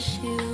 Wish you.